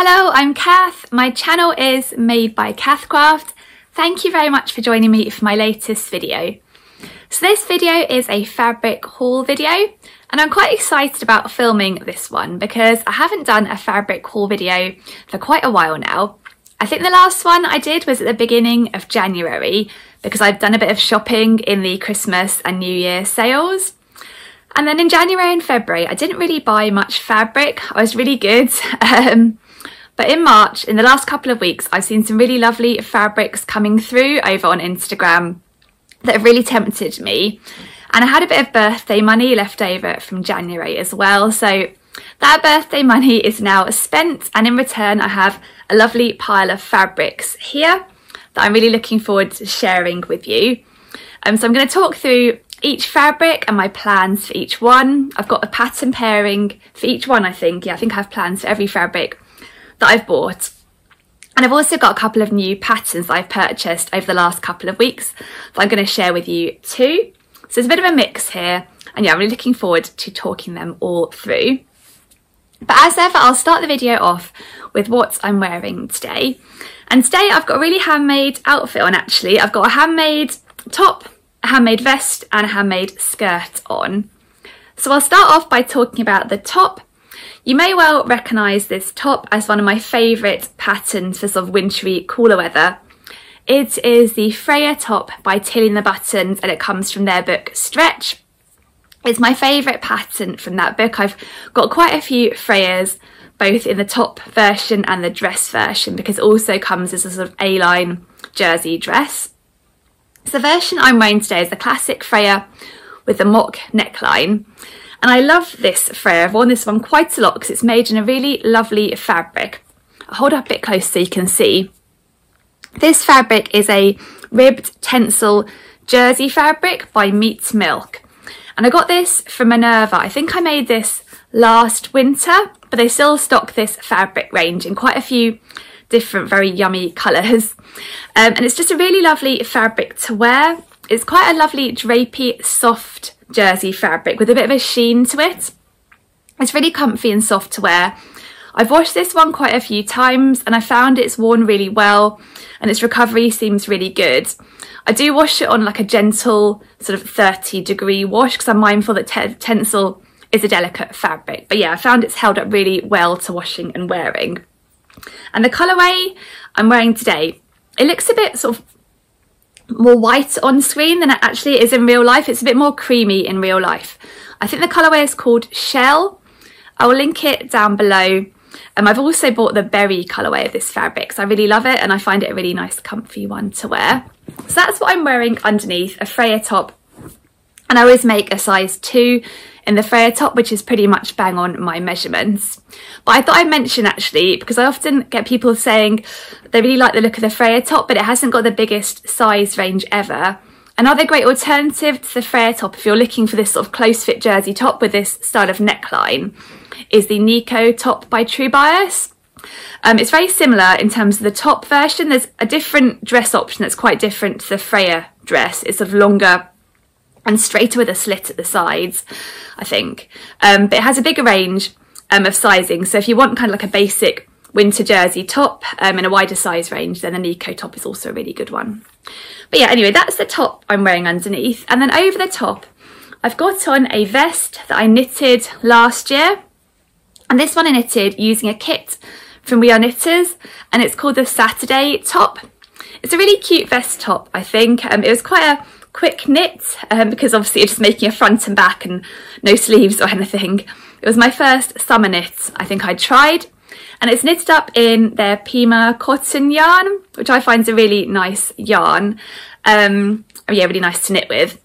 Hello, I'm Cath. My channel is Made by Cathcraft. Thank you very much for joining me for my latest video. So this video is a fabric haul video and I'm quite excited about filming this one because I haven't done a fabric haul video for quite a while now. I think the last one I did was at the beginning of January because I've done a bit of shopping in the Christmas and New Year sales. And then in January and February, I didn't really buy much fabric. I was really good. Um, but in March, in the last couple of weeks, I've seen some really lovely fabrics coming through over on Instagram that have really tempted me. And I had a bit of birthday money left over from January as well. So that birthday money is now spent and in return I have a lovely pile of fabrics here that I'm really looking forward to sharing with you. Um, so I'm going to talk through each fabric and my plans for each one. I've got a pattern pairing for each one I think. Yeah, I think I have plans for every fabric that I've bought. And I've also got a couple of new patterns that I've purchased over the last couple of weeks that I'm going to share with you too. So it's a bit of a mix here and yeah, I'm really looking forward to talking them all through. But as ever, I'll start the video off with what I'm wearing today. And today I've got a really handmade outfit on actually. I've got a handmade top, a handmade vest and a handmade skirt on. So I'll start off by talking about the top you may well recognise this top as one of my favourite patterns for sort of wintry, cooler weather. It is the Freya top by Tilly the Buttons and it comes from their book Stretch. It's my favourite pattern from that book. I've got quite a few Freyas both in the top version and the dress version because it also comes as a sort of A-line jersey dress. So the version I'm wearing today is the classic Freya with the mock neckline and I love this Freya. I've worn this one quite a lot because it's made in a really lovely fabric. I'll hold up a bit close so you can see. This fabric is a ribbed tencel jersey fabric by Meets Milk. And I got this from Minerva. I think I made this last winter, but they still stock this fabric range in quite a few different very yummy colours. Um, and it's just a really lovely fabric to wear. It's quite a lovely drapey, soft jersey fabric with a bit of a sheen to it. It's really comfy and soft to wear. I've washed this one quite a few times and I found it's worn really well and its recovery seems really good. I do wash it on like a gentle sort of 30 degree wash because I'm mindful that tencel is a delicate fabric. But yeah, I found it's held up really well to washing and wearing. And the colourway I'm wearing today, it looks a bit sort of more white on screen than it actually is in real life. It's a bit more creamy in real life. I think the colourway is called Shell. I'll link it down below. Um, I've also bought the berry colourway of this fabric so I really love it and I find it a really nice comfy one to wear. So that's what I'm wearing underneath, a Freya top. And I always make a size 2 in the Freya top, which is pretty much bang on my measurements. But I thought I'd mention actually, because I often get people saying they really like the look of the Freya top, but it hasn't got the biggest size range ever. Another great alternative to the Freya top, if you're looking for this sort of close fit jersey top with this style of neckline, is the Nico top by True Bias. Um, it's very similar in terms of the top version. There's a different dress option that's quite different to the Freya dress. It's of longer and straighter with a slit at the sides, I think. Um, but it has a bigger range um, of sizing. So if you want kind of like a basic winter jersey top um, in a wider size range, then the Nico top is also a really good one. But yeah, anyway, that's the top I'm wearing underneath. And then over the top, I've got on a vest that I knitted last year. And this one I knitted using a kit from We Are Knitters, and it's called the Saturday top. It's a really cute vest top, I think. Um, it was quite a quick knit um, because obviously it's just making a front and back and no sleeves or anything. It was my first summer knit I think I tried and it's knitted up in their Pima cotton yarn which I find is a really nice yarn. Um, yeah, really nice to knit with.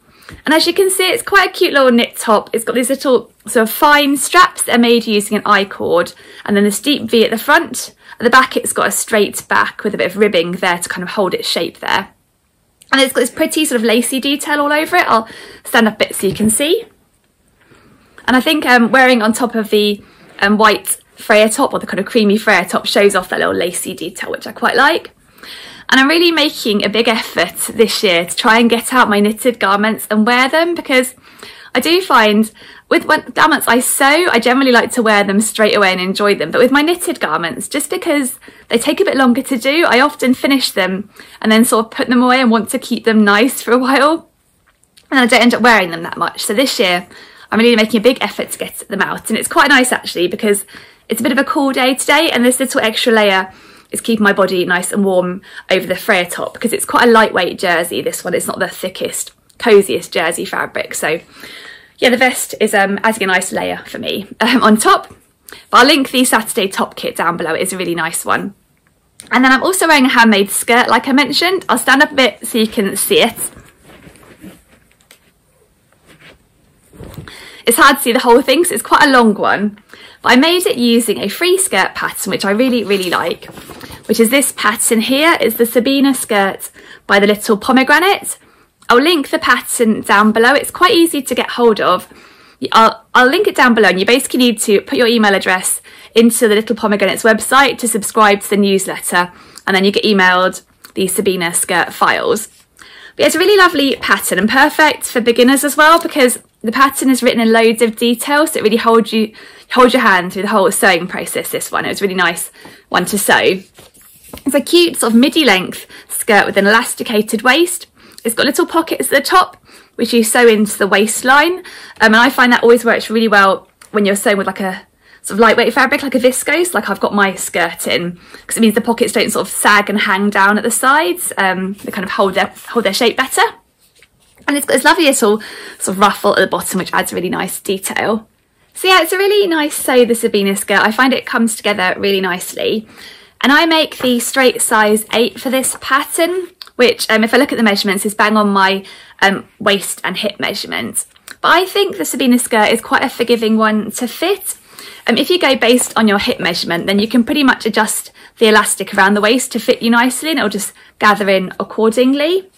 And as you can see, it's quite a cute little knit top. It's got these little sort of fine straps that are made using an I-cord and then this deep V at the front. At the back, it's got a straight back with a bit of ribbing there to kind of hold its shape there. And it's got this pretty sort of lacy detail all over it. I'll stand up a bit so you can see. And I think um, wearing on top of the um, white Freya top or the kind of creamy Freya top shows off that little lacy detail, which I quite like. And I'm really making a big effort this year to try and get out my knitted garments and wear them because I do find with garments I sew, I generally like to wear them straight away and enjoy them. But with my knitted garments, just because they take a bit longer to do, I often finish them and then sort of put them away and want to keep them nice for a while. And I don't end up wearing them that much. So this year, I'm really making a big effort to get them out. And it's quite nice actually because it's a bit of a cool day today and this little extra layer is keeping my body nice and warm over the Freya top because it's quite a lightweight jersey. This one is not the thickest, coziest jersey fabric. So yeah, the vest is um, a nice layer for me um, on top. But I'll link the Saturday top kit down below. It is a really nice one. And then I'm also wearing a handmade skirt, like I mentioned. I'll stand up a bit so you can see it. It's hard to see the whole thing, so it's quite a long one. But I made it using a free skirt pattern, which I really, really like, which is this pattern here. It's the Sabina skirt by the Little Pomegranate. I'll link the pattern down below. It's quite easy to get hold of. I'll, I'll link it down below and you basically need to put your email address into the Little Pomegranates website to subscribe to the newsletter and then you get emailed the Sabina skirt files. But it's a really lovely pattern and perfect for beginners as well because the pattern is written in loads of detail so it really holds you hold your hand through the whole sewing process this one. It was a really nice one to sew. It's a cute sort of midi length skirt with an elasticated waist it's got little pockets at the top, which you sew into the waistline. Um, and I find that always works really well when you're sewing with like a sort of lightweight fabric, like a viscose, like I've got my skirt in, because it means the pockets don't sort of sag and hang down at the sides. Um, they kind of hold their, hold their shape better. And it's got this lovely little sort of ruffle at the bottom, which adds really nice detail. So yeah, it's a really nice sew, the Sabina skirt. I find it comes together really nicely. And I make the straight size 8 for this pattern which um, if I look at the measurements is bang on my um, waist and hip measurements. But I think the Sabina skirt is quite a forgiving one to fit. Um, if you go based on your hip measurement, then you can pretty much adjust the elastic around the waist to fit you nicely and it'll just gather in accordingly.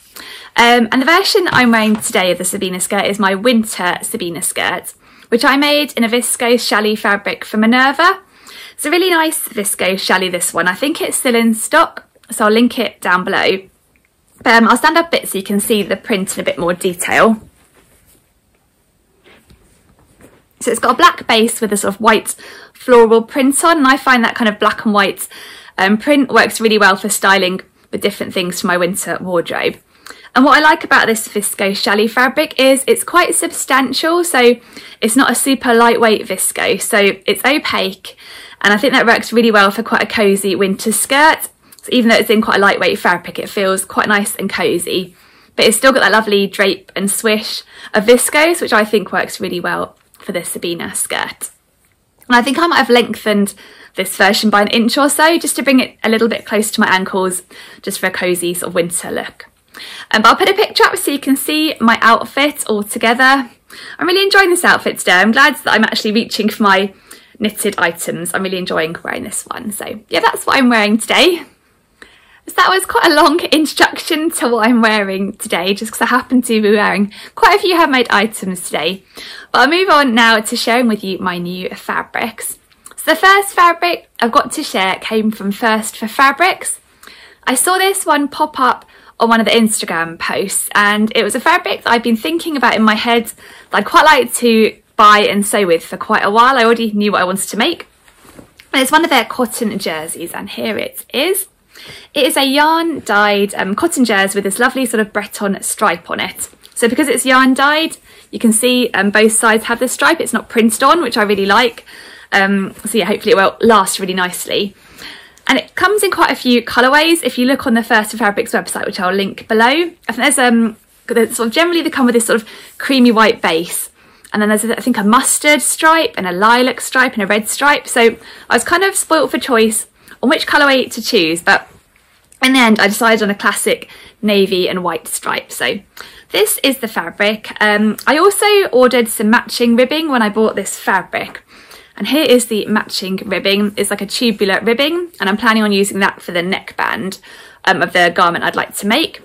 Um, and the version I'm wearing today of the Sabina skirt is my winter Sabina skirt, which I made in a viscose challis fabric from Minerva. It's a really nice viscose challis, this one. I think it's still in stock, so I'll link it down below. Um, I'll stand up a bit so you can see the print in a bit more detail. So it's got a black base with a sort of white floral print on and I find that kind of black and white um, print works really well for styling with different things for my winter wardrobe. And what I like about this viscose challis fabric is it's quite substantial, so it's not a super lightweight viscose, so it's opaque, and I think that works really well for quite a cosy winter skirt. So even though it's in quite a lightweight fabric, it feels quite nice and cosy. But it's still got that lovely drape and swish of viscose, which I think works really well for this Sabina skirt. And I think I might have lengthened this version by an inch or so, just to bring it a little bit close to my ankles, just for a cosy sort of winter look. Um, but I'll put a picture up so you can see my outfit all together. I'm really enjoying this outfit today. I'm glad that I'm actually reaching for my knitted items. I'm really enjoying wearing this one. So yeah, that's what I'm wearing today. So that was quite a long introduction to what I'm wearing today, just because I happen to be wearing quite a few handmade items today. But I'll move on now to sharing with you my new fabrics. So the first fabric I've got to share came from First for Fabrics. I saw this one pop up on one of the Instagram posts and it was a fabric that I've been thinking about in my head that I'd quite like to buy and sew with for quite a while. I already knew what I wanted to make. And it's one of their cotton jerseys and here it is. It is a yarn dyed um, cotton jersey with this lovely sort of Breton stripe on it. So because it's yarn dyed, you can see um, both sides have this stripe. It's not printed on, which I really like. Um, so yeah, hopefully it will last really nicely. And it comes in quite a few colourways. If you look on the First for Fabrics website, which I'll link below, I think there's um sort of generally they come with this sort of creamy white base. And then there's, I think, a mustard stripe and a lilac stripe and a red stripe. So I was kind of spoilt for choice on which colourway to choose, but in the end I decided on a classic navy and white stripe. So this is the fabric. Um, I also ordered some matching ribbing when I bought this fabric. And here is the matching ribbing. It's like a tubular ribbing and I'm planning on using that for the neckband um, of the garment I'd like to make.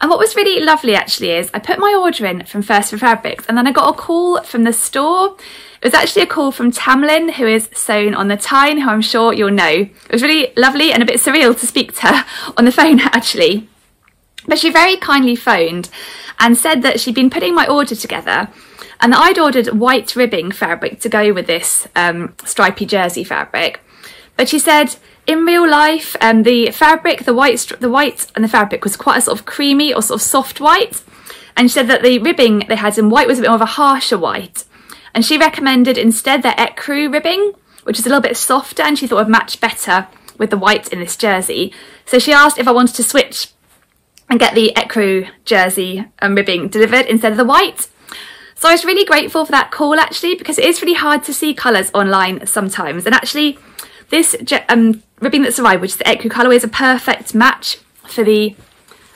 And what was really lovely actually is I put my order in from First for Fabrics and then I got a call from the store it was actually a call from Tamlin, who is sewn on the Tyne, who I'm sure you'll know. It was really lovely and a bit surreal to speak to her on the phone, actually. But she very kindly phoned and said that she'd been putting my order together and that I'd ordered white ribbing fabric to go with this um, stripy jersey fabric. But she said in real life, um, the fabric, the white, the white and the fabric was quite a sort of creamy or sort of soft white. And she said that the ribbing they had in white was a bit more of a harsher white. And she recommended instead their ecru ribbing, which is a little bit softer and she thought would match better with the white in this jersey. So she asked if I wanted to switch and get the ecru jersey and ribbing delivered instead of the white. So I was really grateful for that call actually because it is really hard to see colours online sometimes and actually this um, ribbing that's arrived which is the ecru colourway is a perfect match for the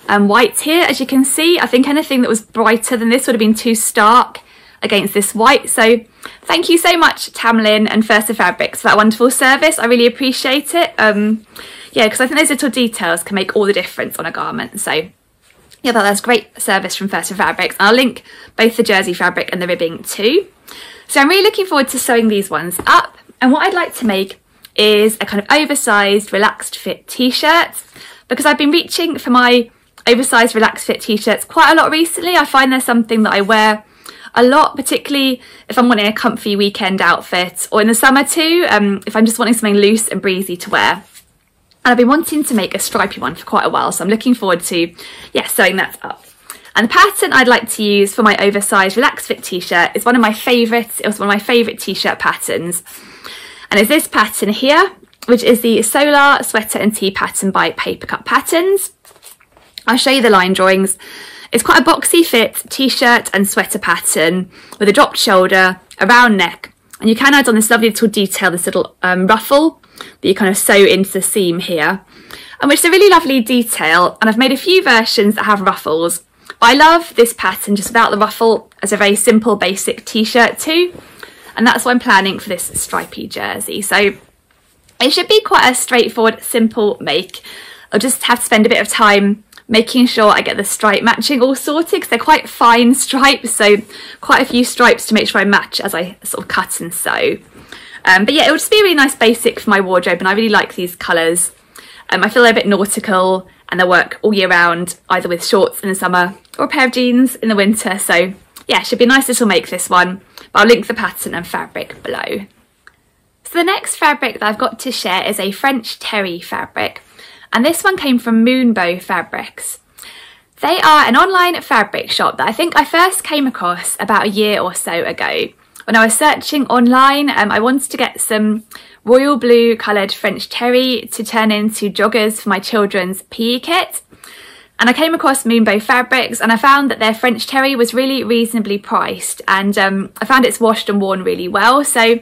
um, white here as you can see I think anything that was brighter than this would have been too stark against this white so thank you so much Tamlin and First of Fabrics for that wonderful service I really appreciate it um, yeah, because I think those little details can make all the difference on a garment. So yeah, that's great service from First of Fabrics. I'll link both the jersey fabric and the ribbing too. So I'm really looking forward to sewing these ones up. And what I'd like to make is a kind of oversized, relaxed fit t-shirt because I've been reaching for my oversized, relaxed fit t-shirts quite a lot recently. I find they're something that I wear a lot, particularly if I'm wanting a comfy weekend outfit or in the summer too, um, if I'm just wanting something loose and breezy to wear. And I've been wanting to make a stripy one for quite a while, so I'm looking forward to, yeah, sewing that up. And the pattern I'd like to use for my oversized relaxed fit t-shirt is one of my favourites. It was one of my favourite t-shirt patterns. And it's this pattern here, which is the Solar Sweater and Tee pattern by Papercut Patterns. I'll show you the line drawings. It's quite a boxy fit t-shirt and sweater pattern with a dropped shoulder, a round neck, and you can add on this lovely little detail, this little um, ruffle that you kind of sew into the seam here, and which is a really lovely detail. And I've made a few versions that have ruffles. I love this pattern just without the ruffle as a very simple basic t-shirt too. And that's what I'm planning for this stripy jersey. So it should be quite a straightforward, simple make. I'll just have to spend a bit of time making sure I get the stripe matching all sorted because they're quite fine stripes. So quite a few stripes to make sure I match as I sort of cut and sew. Um, but yeah, it'll just be a really nice basic for my wardrobe and I really like these colours. Um, I feel a bit nautical and they work all year round, either with shorts in the summer or a pair of jeans in the winter. So yeah, should be a nice little make this one. But I'll link the pattern and fabric below. So the next fabric that I've got to share is a French terry fabric. And this one came from Moonbow Fabrics. They are an online fabric shop that I think I first came across about a year or so ago when I was searching online, um, I wanted to get some royal blue coloured French terry to turn into joggers for my children's PE kit. And I came across Moonbow Fabrics and I found that their French terry was really reasonably priced and um, I found it's washed and worn really well. So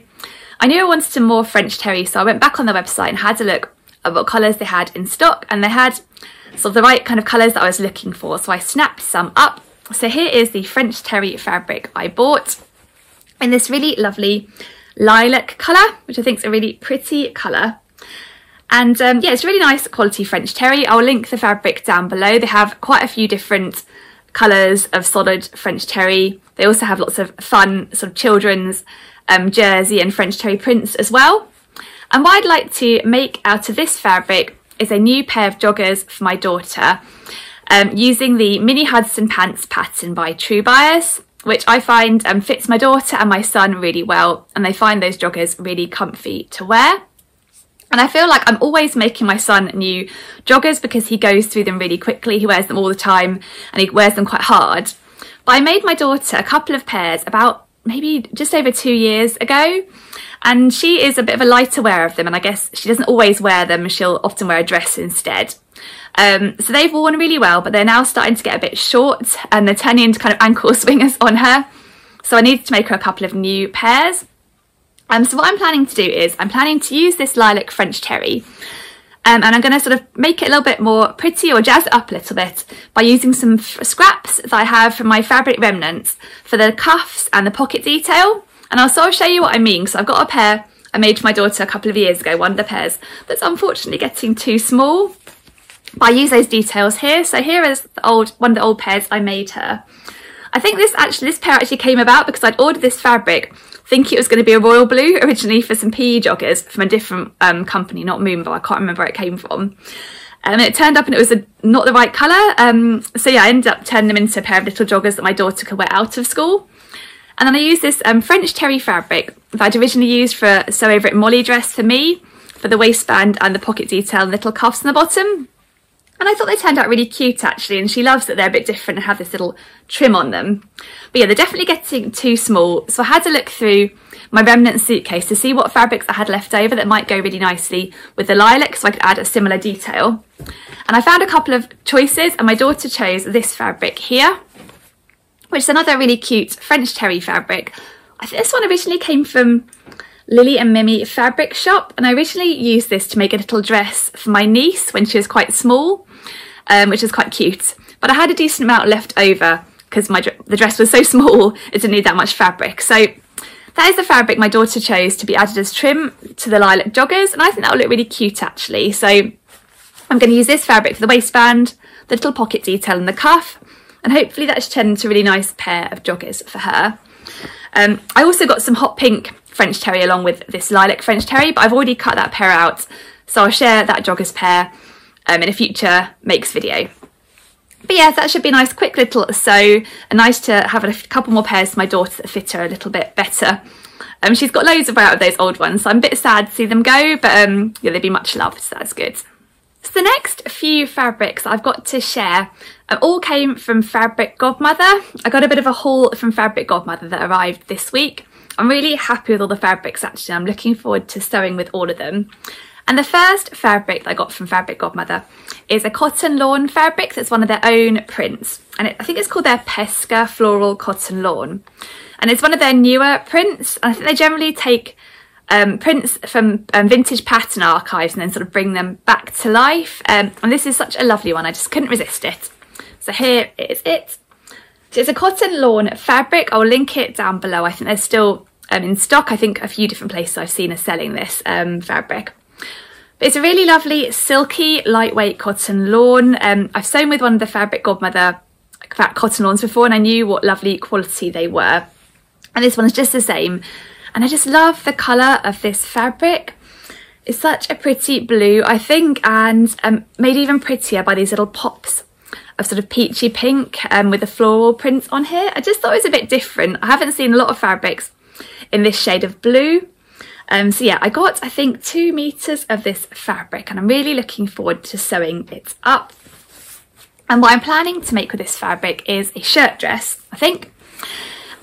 I knew I wanted some more French terry so I went back on their website and had a look at what colours they had in stock and they had sort of the right kind of colours that I was looking for. So I snapped some up. So here is the French terry fabric I bought in this really lovely lilac colour, which I think is a really pretty colour. And um, yeah, it's really nice quality French terry. I'll link the fabric down below. They have quite a few different colours of solid French terry. They also have lots of fun sort of children's um, jersey and French terry prints as well. And what I'd like to make out of this fabric is a new pair of joggers for my daughter um, using the Mini Hudson Pants pattern by True Bias which I find um, fits my daughter and my son really well and they find those joggers really comfy to wear. And I feel like I'm always making my son new joggers because he goes through them really quickly, he wears them all the time and he wears them quite hard. But I made my daughter a couple of pairs about maybe just over two years ago and she is a bit of a lighter wearer of them and I guess she doesn't always wear them, she'll often wear a dress instead. Um, so they've worn really well, but they're now starting to get a bit short and they're turning into kind of ankle swingers on her. So I needed to make her a couple of new pairs. Um, so what I'm planning to do is I'm planning to use this lilac French terry um, and I'm going to sort of make it a little bit more pretty or jazz it up a little bit by using some scraps that I have from my fabric remnants for the cuffs and the pocket detail. And I'll sort of show you what I mean. So I've got a pair I made for my daughter a couple of years ago, one of the pairs, that's unfortunately getting too small. But I use those details here. So here is the old one of the old pairs I made her. I think this actually this pair actually came about because I'd ordered this fabric thinking it was going to be a royal blue originally for some PE joggers from a different um, company, not Moonbow. I can't remember where it came from. And it turned up and it was a, not the right colour. Um, so yeah, I ended up turning them into a pair of little joggers that my daughter could wear out of school. And then I used this um, French terry fabric that I'd originally used for a Sew Over It Molly dress for me, for the waistband and the pocket detail and little cuffs on the bottom. And I thought they turned out really cute actually, and she loves that they're a bit different and have this little trim on them. But yeah, they're definitely getting too small. So I had to look through my remnant suitcase to see what fabrics I had left over that might go really nicely with the lilac so I could add a similar detail. And I found a couple of choices and my daughter chose this fabric here, which is another really cute French terry fabric. I think this one originally came from Lily and Mimi fabric shop and I originally used this to make a little dress for my niece when she was quite small um, which is quite cute. But I had a decent amount left over because my the dress was so small, it didn't need that much fabric. So that is the fabric my daughter chose to be added as trim to the lilac joggers, and I think that will look really cute actually. So I'm going to use this fabric for the waistband, the little pocket detail and the cuff, and hopefully that's turned into a really nice pair of joggers for her. Um, I also got some hot pink French terry along with this lilac French terry, but I've already cut that pair out, so I'll share that joggers pair um, in a future makes video. But yeah, that should be a nice quick little sew and nice to have a couple more pairs for my daughter that fit her a little bit better. Um, she's got loads of out of those old ones, so I'm a bit sad to see them go, but um, yeah, they'd be much loved, so that's good. So the next few fabrics I've got to share um, all came from Fabric Godmother. I got a bit of a haul from Fabric Godmother that arrived this week. I'm really happy with all the fabrics actually. I'm looking forward to sewing with all of them. And the first fabric that I got from Fabric Godmother is a cotton lawn fabric that's one of their own prints. And it, I think it's called their Pesca Floral Cotton Lawn. And it's one of their newer prints. And I think they generally take um, prints from um, vintage pattern archives and then sort of bring them back to life. Um, and this is such a lovely one. I just couldn't resist it. So here is it. So it's a cotton lawn fabric. I'll link it down below. I think there's still um, in stock. I think a few different places I've seen are selling this um, It's a really lovely silky lightweight cotton lawn. Um, I've sewn with one of the Fabric Godmother cotton lawns before and I knew what lovely quality they were. And this one is just the same. And I just love the colour of this fabric. It's such a pretty blue, I think, and um, made even prettier by these little pops of sort of peachy pink um, with the floral prints on here. I just thought it was a bit different. I haven't seen a lot of fabrics in this shade of blue. Um, so yeah, I got, I think, two meters of this fabric and I'm really looking forward to sewing it up. And what I'm planning to make with this fabric is a shirt dress, I think.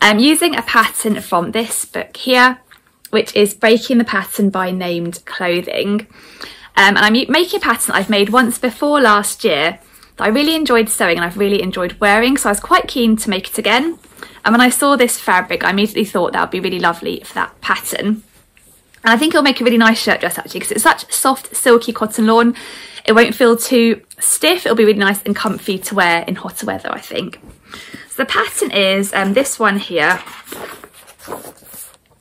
I'm using a pattern from this book here, which is Breaking the Pattern by Named Clothing. Um, and I'm making a pattern I've made once before last year that I really enjoyed sewing and I've really enjoyed wearing, so I was quite keen to make it again. And when I saw this fabric, I immediately thought that would be really lovely for that pattern. And I think it'll make a really nice shirt dress actually because it's such soft silky cotton lawn. It won't feel too stiff. It'll be really nice and comfy to wear in hotter weather, I think. So the pattern is um, this one here.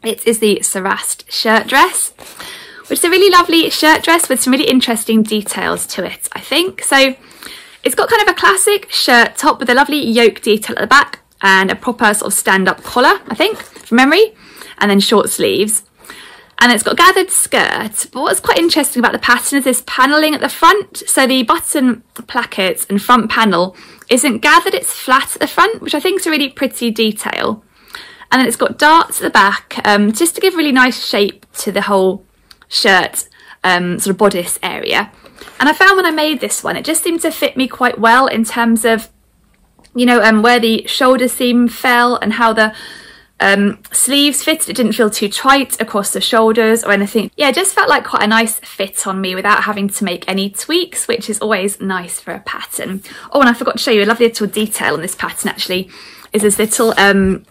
It is the Saraste shirt dress, which is a really lovely shirt dress with some really interesting details to it, I think. So it's got kind of a classic shirt top with a lovely yoke detail at the back and a proper sort of stand-up collar, I think, from memory, and then short sleeves and it's got gathered skirt. But what's quite interesting about the pattern is this panelling at the front. So the button plackets and front panel isn't gathered, it's flat at the front, which I think is a really pretty detail. And then it's got darts at the back, um, just to give really nice shape to the whole shirt um, sort of bodice area. And I found when I made this one, it just seemed to fit me quite well in terms of, you know, um, where the shoulder seam fell and how the um, sleeves fitted. It didn't feel too tight across the shoulders or anything. Yeah, it just felt like quite a nice fit on me without having to make any tweaks, which is always nice for a pattern. Oh, and I forgot to show you a lovely little detail on this pattern actually, is this little um,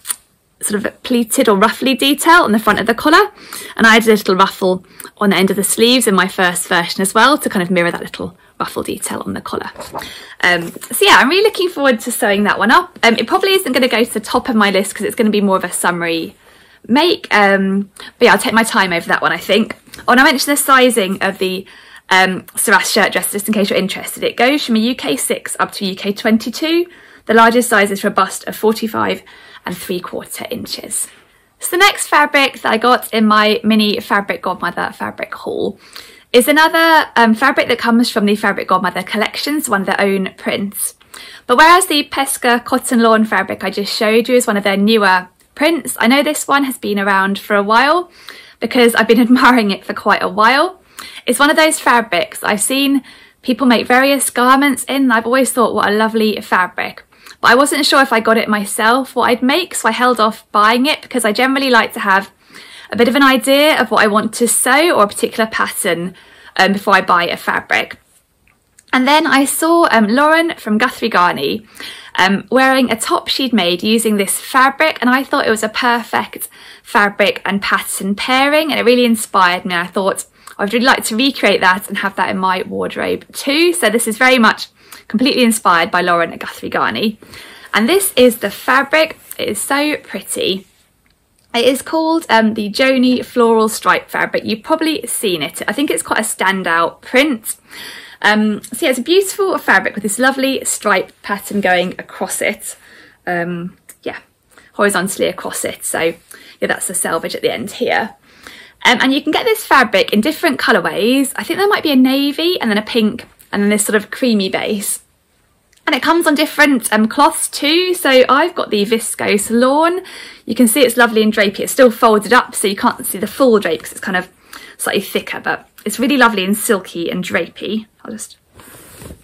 sort of pleated or ruffly detail on the front of the collar. And I added a little ruffle on the end of the sleeves in my first version as well to kind of mirror that little ruffle detail on the collar. Um, so yeah, I'm really looking forward to sewing that one up. Um, it probably isn't going to go to the top of my list because it's going to be more of a summary make. Um, but yeah, I'll take my time over that one, I think. Oh, and I mentioned the sizing of the um, Saraste shirt dress, just in case you're interested. It goes from a UK 6 up to a UK 22. The largest size is for a bust of 45 and 3 quarter inches. So the next fabric that I got in my mini Fabric Godmother fabric haul is another um, fabric that comes from the Fabric Godmother collections, one of their own prints. But whereas the Pesca cotton lawn fabric I just showed you is one of their newer prints. I know this one has been around for a while because I've been admiring it for quite a while. It's one of those fabrics I've seen people make various garments in. I've always thought what a lovely fabric. But I wasn't sure if I got it myself what I'd make, so I held off buying it because I generally like to have a bit of an idea of what I want to sew or a particular pattern um, before I buy a fabric. And then I saw um, Lauren from Guthrie Ghani um, wearing a top she'd made using this fabric and I thought it was a perfect fabric and pattern pairing and it really inspired me. I thought I'd really like to recreate that and have that in my wardrobe too. So this is very much completely inspired by Lauren at Guthrie Ghani. And this is the fabric. It is so pretty. It is called um, the Joni Floral Stripe fabric. You've probably seen it. I think it's quite a standout print. Um, so yeah, it's a beautiful fabric with this lovely stripe pattern going across it. Um, yeah, horizontally across it. So yeah, that's the selvage at the end here. Um, and you can get this fabric in different colourways. I think there might be a navy and then a pink and then this sort of creamy base. And it comes on different um, cloths too. So I've got the viscose lawn. You can see it's lovely and drapey. It's still folded up so you can't see the full drape because it's kind of slightly thicker, but it's really lovely and silky and drapey. I'll just,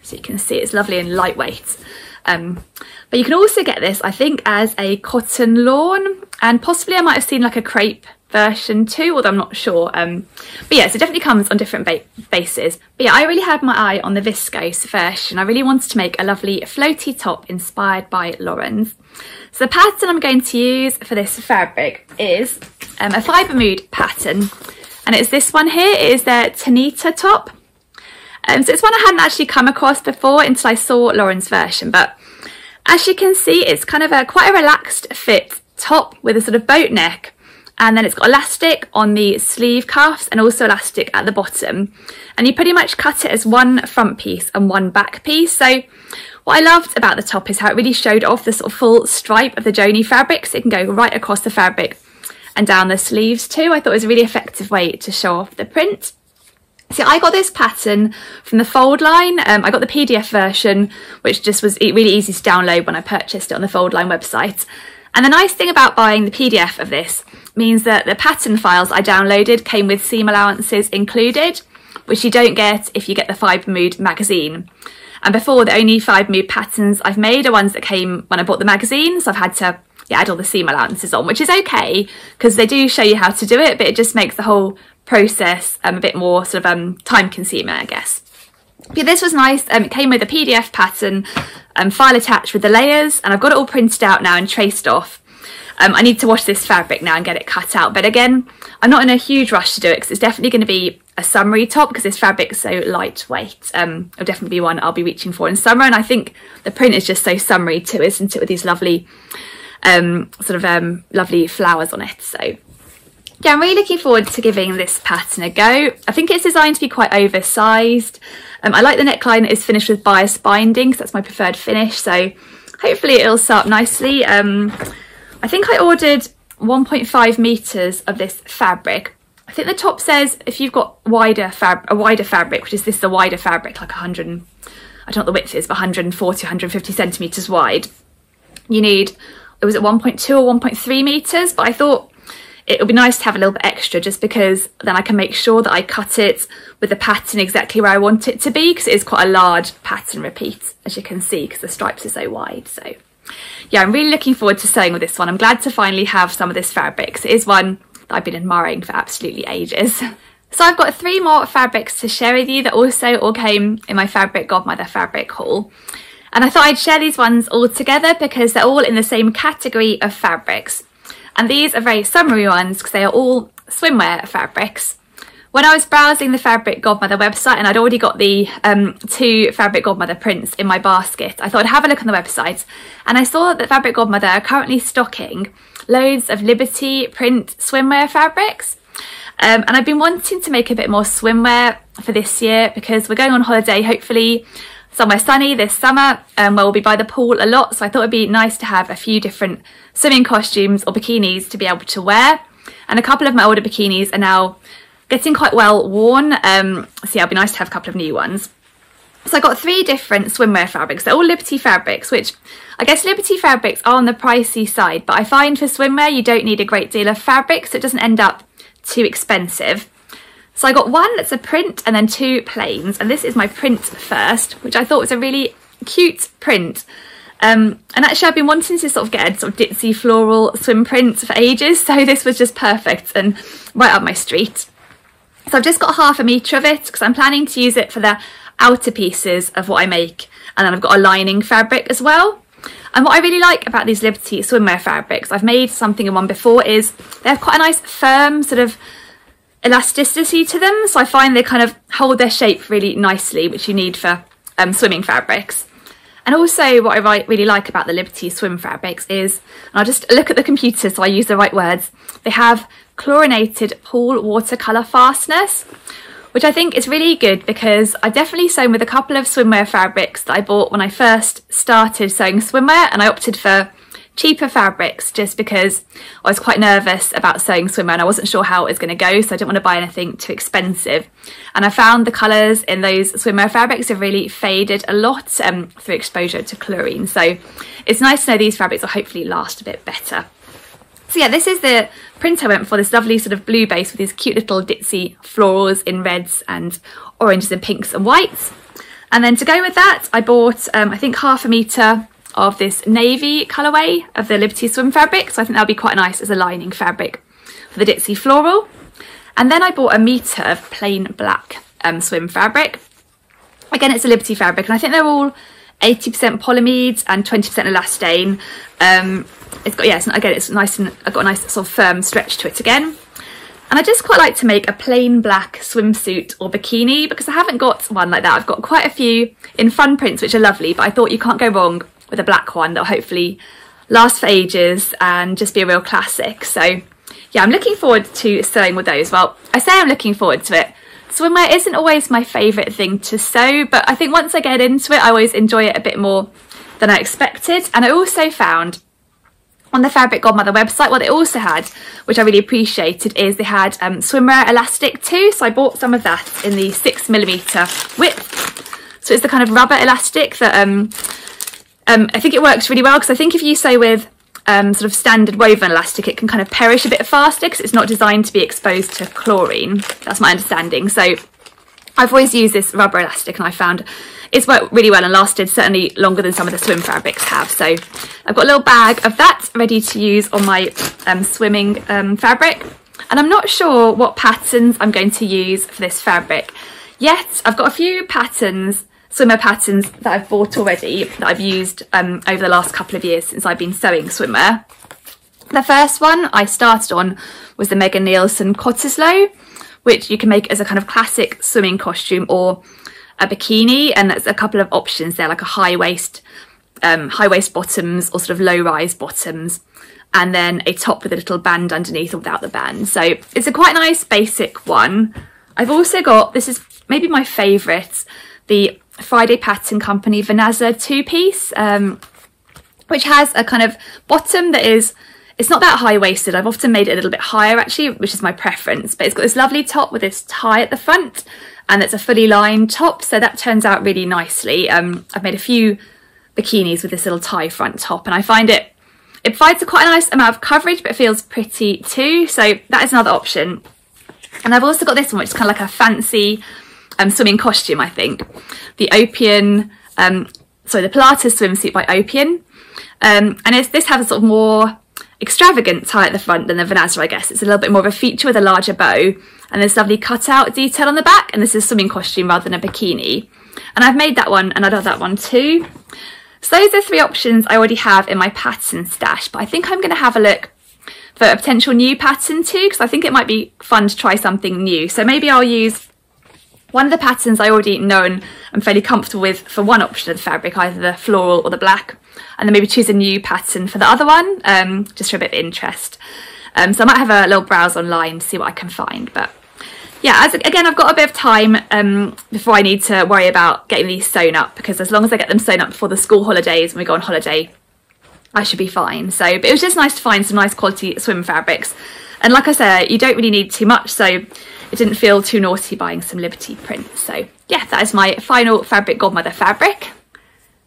so you can see it's lovely and lightweight. Um, but you can also get this, I think, as a cotton lawn and possibly I might have seen like a crepe version too, although I'm not sure. Um, but yeah, so it definitely comes on different ba bases. But yeah, I really had my eye on the viscose version. I really wanted to make a lovely floaty top inspired by Lauren's. So the pattern I'm going to use for this fabric is um, a fibre mood pattern. And it's this one here, it is their Tanita top. Um, so it's one I hadn't actually come across before until I saw Lauren's version. But as you can see, it's kind of a quite a relaxed fit top with a sort of boat neck and then it's got elastic on the sleeve cuffs and also elastic at the bottom. And you pretty much cut it as one front piece and one back piece. So what I loved about the top is how it really showed off the sort of full stripe of the Joni fabric. So it can go right across the fabric and down the sleeves too. I thought it was a really effective way to show off the print. See, I got this pattern from the Foldline. Um, I got the PDF version, which just was really easy to download when I purchased it on the Foldline website. And the nice thing about buying the PDF of this means that the pattern files I downloaded came with seam allowances included, which you don't get if you get the Fibre Mood magazine. And before, the only Fibre Mood patterns I've made are ones that came when I bought the magazine, so I've had to yeah, add all the seam allowances on, which is okay, because they do show you how to do it, but it just makes the whole process um, a bit more sort of um, time consuming, I guess. But this was nice, um, it came with a PDF pattern um, file attached with the layers and I've got it all printed out now and traced off. Um, I need to wash this fabric now and get it cut out. But again, I'm not in a huge rush to do it because it's definitely going to be a summery top because this fabric's so lightweight. Um, it'll definitely be one I'll be reaching for in summer. And I think the print is just so summery too, isn't it? With these lovely, um, sort of um, lovely flowers on it. So yeah, I'm really looking forward to giving this pattern a go. I think it's designed to be quite oversized. Um, I like the neckline is finished with bias binding because that's my preferred finish. So hopefully it'll up nicely. Um, I think I ordered 1.5 meters of this fabric. I think the top says if you've got wider fab a wider fabric, which is this the wider fabric, like 100, I don't know what the width is, but 140, 150 centimeters wide. You need, it was at 1.2 or 1.3 meters, but I thought it would be nice to have a little bit extra just because then I can make sure that I cut it with the pattern exactly where I want it to be because it is quite a large pattern repeat as you can see because the stripes are so wide so yeah I'm really looking forward to sewing with this one. I'm glad to finally have some of this fabric. It is one that I've been admiring for absolutely ages. So I've got three more fabrics to share with you that also all came in my fabric godmother fabric haul. And I thought I'd share these ones all together because they're all in the same category of fabrics. And these are very summery ones because they are all swimwear fabrics. When I was browsing the Fabric Godmother website and I'd already got the um, two Fabric Godmother prints in my basket, I thought I'd have a look on the website and I saw that Fabric Godmother are currently stocking loads of Liberty print swimwear fabrics. Um, and I've been wanting to make a bit more swimwear for this year because we're going on holiday hopefully somewhere sunny this summer um, where we'll be by the pool a lot. So I thought it'd be nice to have a few different swimming costumes or bikinis to be able to wear. And a couple of my older bikinis are now getting quite well worn. Um, so yeah, it'll be nice to have a couple of new ones. So I got three different swimwear fabrics. They're all Liberty fabrics, which I guess Liberty fabrics are on the pricey side, but I find for swimwear you don't need a great deal of fabric, so it doesn't end up too expensive. So I got one that's a print and then two plains, and this is my print first, which I thought was a really cute print. Um, and actually I've been wanting to sort of get a sort of ditzy floral swim print for ages, so this was just perfect and right up my street. So I've just got half a metre of it because I'm planning to use it for the outer pieces of what I make and then I've got a lining fabric as well. And what I really like about these Liberty swimwear fabrics, I've made something in one before, is they have quite a nice firm sort of elasticity to them. So I find they kind of hold their shape really nicely, which you need for um, swimming fabrics. And also what I really like about the Liberty swim fabrics is, and I'll just look at the computer so I use the right words, they have chlorinated pool watercolour fasteners, which I think is really good because I've definitely sewn with a couple of swimwear fabrics that I bought when I first started sewing swimwear and I opted for cheaper fabrics just because I was quite nervous about sewing swimwear and I wasn't sure how it was going to go so I didn't want to buy anything too expensive and I found the colours in those swimwear fabrics have really faded a lot um, through exposure to chlorine so it's nice to know these fabrics will hopefully last a bit better. So yeah, this is the print I went for, this lovely sort of blue base with these cute little ditzy florals in reds and oranges and pinks and whites. And then to go with that, I bought, um, I think, half a metre of this navy colourway of the Liberty Swim fabric. So I think that'll be quite nice as a lining fabric for the ditzy floral. And then I bought a metre of plain black um, swim fabric. Again, it's a Liberty fabric, and I think they're all 80% polyamide and 20% elastane. Um, it's got, yeah, again, it's nice and I've got a nice sort of firm stretch to it again. And I just quite like to make a plain black swimsuit or bikini because I haven't got one like that. I've got quite a few in fun prints, which are lovely, but I thought you can't go wrong with a black one that'll hopefully last for ages and just be a real classic. So yeah, I'm looking forward to sewing with those. Well, I say I'm looking forward to it. Swimwear isn't always my favourite thing to sew, but I think once I get into it, I always enjoy it a bit more than I expected. And I also found on the Fabric Godmother website, what they also had, which I really appreciated, is they had um, swimwear elastic too. So I bought some of that in the six millimeter width. So it's the kind of rubber elastic that um, um, I think it works really well because I think if you sew with um, sort of standard woven elastic, it can kind of perish a bit faster because it's not designed to be exposed to chlorine. That's my understanding. So I've always used this rubber elastic and I found it's worked really well and lasted certainly longer than some of the swim fabrics have. So I've got a little bag of that ready to use on my um, swimming um, fabric. And I'm not sure what patterns I'm going to use for this fabric yet. I've got a few patterns, swimmer patterns that I've bought already that I've used um, over the last couple of years since I've been sewing swimwear. The first one I started on was the Megan Nielsen Cottesloe, which you can make as a kind of classic swimming costume or a bikini and there's a couple of options there like a high waist um, high waist bottoms or sort of low rise bottoms and then a top with a little band underneath or without the band so it's a quite nice basic one I've also got this is maybe my favourite the Friday Pattern Company Vanazza two-piece um, which has a kind of bottom that is it's not that high-waisted I've often made it a little bit higher actually which is my preference. But it's got this lovely top with this tie at the front and it's a fully lined top so that turns out really nicely. Um, I've made a few bikinis with this little tie front top and I find it it provides a quite a nice amount of coverage but it feels pretty too. So that is another option. And I've also got this one which is kind of like a fancy um, swimming costume I think. The Opian um, sorry the Pilates swimsuit by Opian. Um, and this has a sort of more extravagant tie at the front than the Vanazza I guess. It's a little bit more of a feature with a larger bow and there's lovely cutout detail on the back. And this is swimming costume rather than a bikini. And I've made that one and I love that one too. So those are three options I already have in my pattern stash but I think I'm going to have a look for a potential new pattern too because I think it might be fun to try something new. So maybe I'll use one of the patterns I already know and I'm fairly comfortable with for one option of the fabric, either the floral or the black, and then maybe choose a new pattern for the other one, um, just for a bit of interest. Um, so I might have a little browse online to see what I can find, but yeah, as again, I've got a bit of time um, before I need to worry about getting these sewn up because as long as I get them sewn up before the school holidays when we go on holiday, I should be fine. So, but it was just nice to find some nice quality swim fabrics. And like I said, you don't really need too much, so it didn't feel too naughty buying some Liberty prints. So yeah, that is my final Fabric Godmother fabric.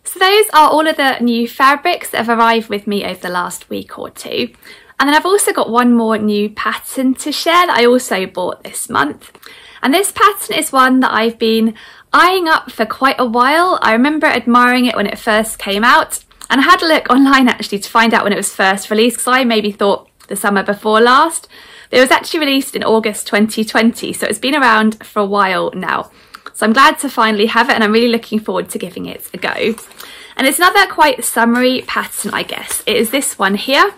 So those are all of the new fabrics that have arrived with me over the last week or two. And then I've also got one more new pattern to share that I also bought this month. And this pattern is one that I've been eyeing up for quite a while. I remember admiring it when it first came out and I had a look online actually to find out when it was first released because I maybe thought the summer before last. It was actually released in August 2020 so it's been around for a while now. So I'm glad to finally have it and I'm really looking forward to giving it a go. And it's another quite summery pattern I guess. It is this one here.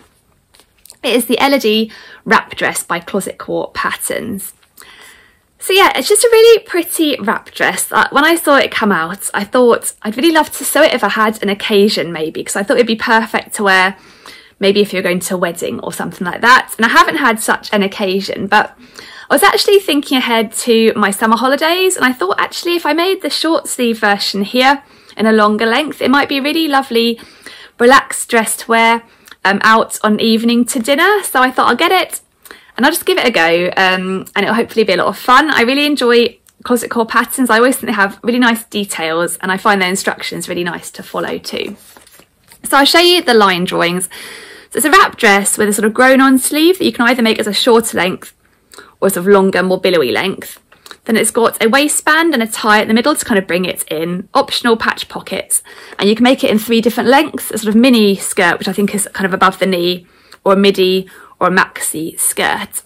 It is the Elodie wrap dress by Closet Core Patterns. So yeah, it's just a really pretty wrap dress. Uh, when I saw it come out, I thought I'd really love to sew it if I had an occasion maybe, because I thought it'd be perfect to wear maybe if you're going to a wedding or something like that. And I haven't had such an occasion, but I was actually thinking ahead to my summer holidays and I thought actually if I made the short sleeve version here in a longer length, it might be really lovely relaxed dress to wear um, out on evening to dinner. So I thought I'll get it and I'll just give it a go um, and it'll hopefully be a lot of fun. I really enjoy Closet Core patterns. I always think they have really nice details and I find their instructions really nice to follow too. So I'll show you the line drawings. So it's a wrap dress with a sort of grown on sleeve that you can either make as a shorter length or sort of longer, more billowy length. Then it's got a waistband and a tie at the middle to kind of bring it in, optional patch pockets. And you can make it in three different lengths, a sort of mini skirt, which I think is kind of above the knee, or a midi, or a maxi skirt.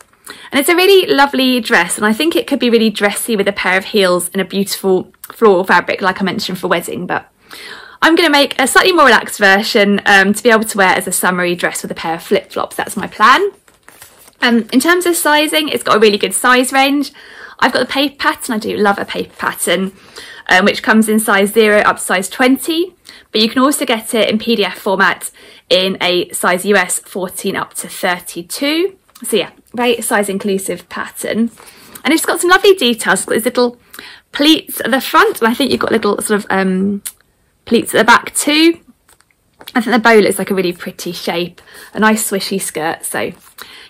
And it's a really lovely dress and I think it could be really dressy with a pair of heels and a beautiful floral fabric like I mentioned for wedding but I'm going to make a slightly more relaxed version um, to be able to wear as a summery dress with a pair of flip-flops. That's my plan. Um, in terms of sizing, it's got a really good size range. I've got the paper pattern. I do love a paper pattern, um, which comes in size 0 up to size 20. But you can also get it in PDF format in a size US 14 up to 32. So yeah, very size inclusive pattern. And it's got some lovely details. It's got these little pleats at the front, and I think you've got little sort of um, pleats at the back too. I think the bow looks like a really pretty shape, a nice swishy skirt. So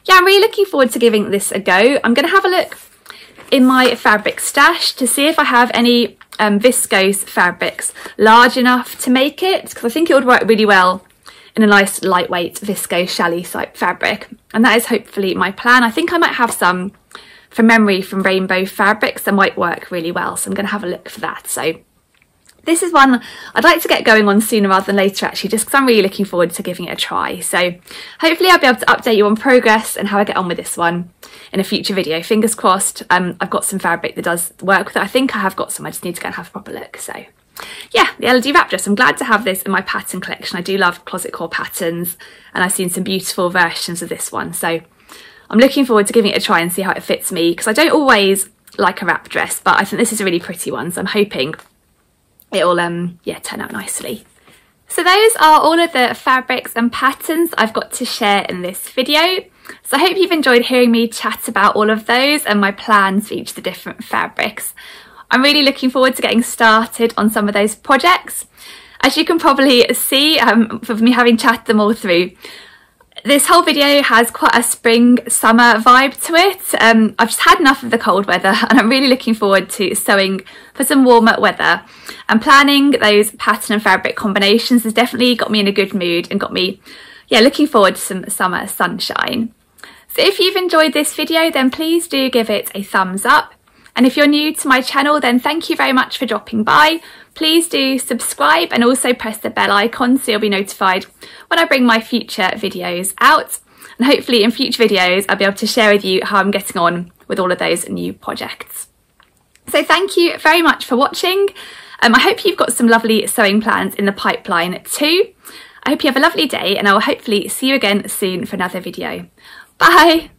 yeah, I'm really looking forward to giving this a go. I'm going to have a look in my fabric stash to see if I have any um, viscose fabrics large enough to make it because I think it would work really well in a nice lightweight viscose challis type fabric and that is hopefully my plan. I think I might have some from memory from Rainbow Fabrics that might work really well so I'm going to have a look for that. So this is one I'd like to get going on sooner rather than later actually just because I'm really looking forward to giving it a try. So hopefully I'll be able to update you on progress and how I get on with this one in a future video. Fingers crossed um, I've got some fabric that does work with it. I think I have got some, I just need to go and have a proper look. So yeah, the Elodie wrap dress. I'm glad to have this in my pattern collection. I do love Closet Core patterns and I've seen some beautiful versions of this one. So I'm looking forward to giving it a try and see how it fits me because I don't always like a wrap dress, but I think this is a really pretty one. So I'm hoping it'll um yeah turn out nicely. So those are all of the fabrics and patterns I've got to share in this video. So I hope you've enjoyed hearing me chat about all of those and my plans for each of the different fabrics. I'm really looking forward to getting started on some of those projects. As you can probably see um, from me having chatted them all through, this whole video has quite a spring summer vibe to it. Um, I've just had enough of the cold weather and I'm really looking forward to sewing for some warmer weather and planning those pattern and fabric combinations has definitely got me in a good mood and got me yeah looking forward to some summer sunshine. So if you've enjoyed this video then please do give it a thumbs up and if you're new to my channel then thank you very much for dropping by please do subscribe and also press the bell icon so you'll be notified when I bring my future videos out. And hopefully in future videos, I'll be able to share with you how I'm getting on with all of those new projects. So thank you very much for watching. Um, I hope you've got some lovely sewing plans in the pipeline too. I hope you have a lovely day and I will hopefully see you again soon for another video. Bye!